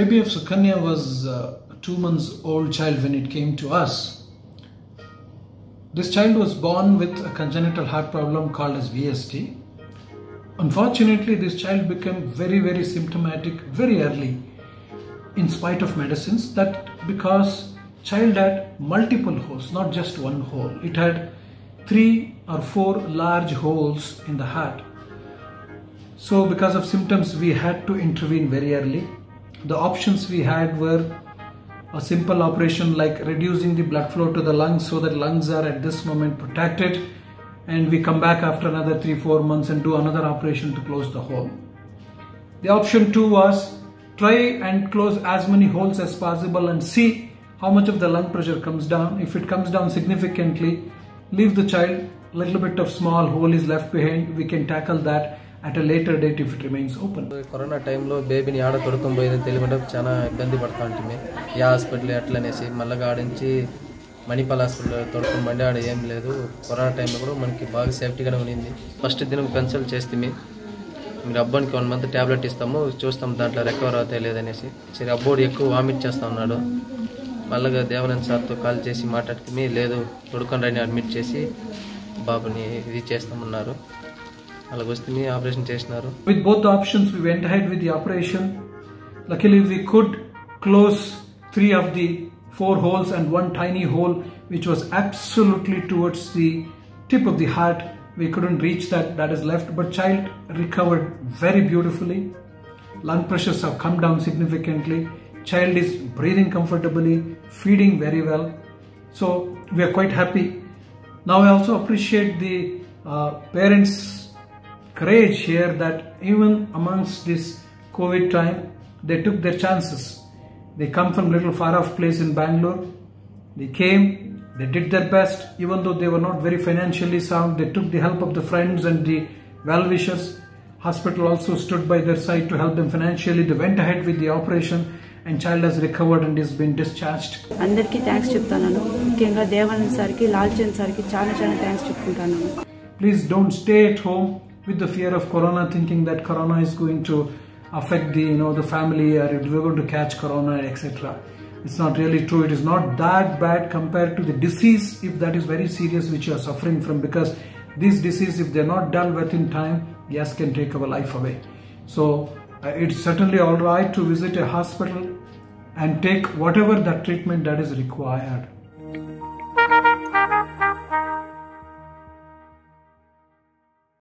Baby of Sukanya was a two months old child when it came to us. This child was born with a congenital heart problem called as VSD. Unfortunately, this child became very, very symptomatic very early in spite of medicines that because child had multiple holes, not just one hole. It had three or four large holes in the heart. So because of symptoms, we had to intervene very early. The options we had were a simple operation like reducing the blood flow to the lungs so that lungs are at this moment protected and we come back after another 3-4 months and do another operation to close the hole. The option 2 was try and close as many holes as possible and see how much of the lung pressure comes down. If it comes down significantly, leave the child, little bit of small hole is left behind, we can tackle that at a later date if it remains open corona టైంలో బేబీని ఆడ తొడుకొని పోయేది తెలియకుండా చాలా ఇబ్బంది పడతా ఉంటుంది ఏ hospital అట్లనేసి మళ్ళీ ఆడించి మణిపాల్ హాస్పిటల్ తొడుకొని బండి ఆడ ఏం లేదు. కరోనా టైంలో కూడా మనకి బాగా సేఫ్టీగానే ఉండింది. ఫస్ట్ దినం కన్సల్ట్ చేస్తే మీరు అబ్బానికి వన్ మంత్ ట్యాబ్లెట్ ఇస్తాము. చూస్తాం దాంట్లో రికవర్ అవుతాయి లేదనేసి సరే అబ్బోడు ఎక్కువ వామిట్ చేస్తా ఉన్నాడు. మళ్ళీ దేవనంద్ సార్తో కాల్ చేసి మాట్లాడితే లేదు తొడుకొని రండి అడ్మిట్ చేసి బాబుని ఇది చేస్తామన్నారు. అలాగ వస్తే ఆపరేషన్ చేసినారు With both the options, we went ahead with the operation. Luckily, we could close three of the four holes and one tiny hole, which was absolutely towards the tip of the heart. We couldn't reach that, that is left, but child recovered very beautifully. Lung pressures have come down significantly. Child is breathing comfortably, feeding very well. So, we are quite happy. Now, I also appreciate the uh, parents' courage here that even amongst this COVID time, they took their chances. They come from little far off place in Bangalore. They came, they did their best, even though they were not very financially sound. They took the help of the friends and the well-wishers. Hospital also stood by their side to help them financially. They went ahead with the operation and child has recovered and is been discharged. అందరికీ thanks చెప్తాను ముఖ్యంగా దేవానంద్ సార్కి లాల్చంద్ సార్కి చాలా చాలా thanks చెప్పుకుంటాను Please don't stay at home with the fear of corona, thinking that corona is going to affect the you know the family or we're going to catch corona, etc. It's not really true. It is not that bad compared to the disease, if that is very serious, which you are suffering from. Because this disease, if they're not dealt with in time, yes, can take our life away. So uh, it's certainly all right to visit a hospital and take whatever that treatment that is required.